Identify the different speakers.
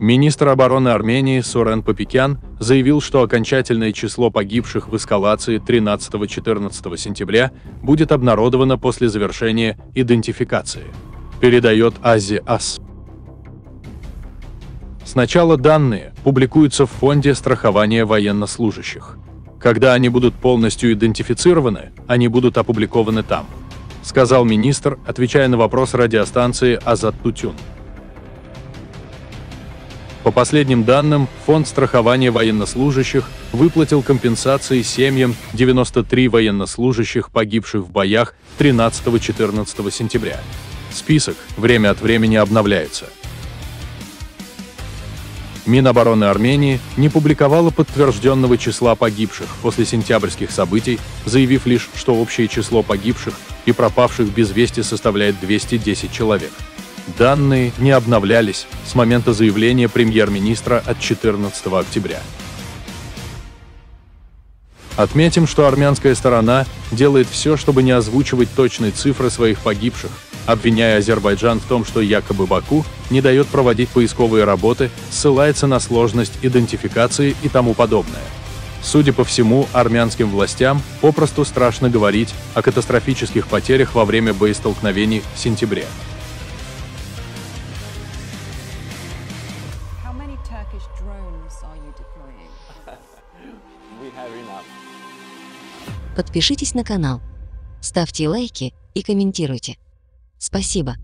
Speaker 1: Министр обороны Армении Сурен Папикян заявил, что окончательное число погибших в эскалации 13-14 сентября будет обнародовано после завершения идентификации. Передает Ази Ас. Сначала данные публикуются в Фонде страхования военнослужащих. Когда они будут полностью идентифицированы, они будут опубликованы там, сказал министр, отвечая на вопрос радиостанции Азат Тутюн. По последним данным, Фонд страхования военнослужащих выплатил компенсации семьям 93 военнослужащих, погибших в боях 13-14 сентября. Список время от времени обновляется. Минобороны Армении не публиковала подтвержденного числа погибших после сентябрьских событий, заявив лишь, что общее число погибших и пропавших без вести составляет 210 человек. Данные не обновлялись с момента заявления премьер-министра от 14 октября. Отметим, что армянская сторона делает все, чтобы не озвучивать точные цифры своих погибших, обвиняя Азербайджан в том, что якобы Баку не дает проводить поисковые работы, ссылается на сложность идентификации и тому подобное. Судя по всему, армянским властям попросту страшно говорить о катастрофических потерях во время боестолкновений в сентябре.
Speaker 2: Turkish drones are you deploying?
Speaker 3: We have enough.
Speaker 4: Подпишитесь на канал, ставьте лайки и комментируйте. Спасибо.